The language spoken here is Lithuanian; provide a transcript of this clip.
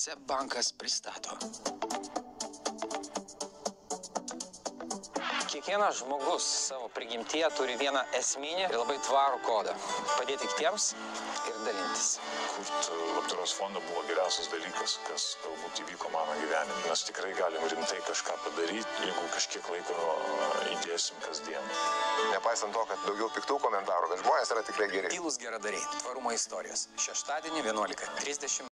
SEB bankas pristato. Kiekvienas žmogus savo prigimtyje turi vieną esminį ir labai tvarų kodą - padėti kitiems ir dalintis. Kurt labdaros fondą buvo geriausias dalykas, kas galbūt įvyko mano gyvenime. Mes tikrai galim rimtai kažką padaryti, jeigu kažkiek laiko įdėsim kasdien. Nepaisant to, kad daugiau piktų komentarų, bet žmonės yra tikrai geri. Tylus geradariai - tvarumo istorijos. Šeštadienį 11.30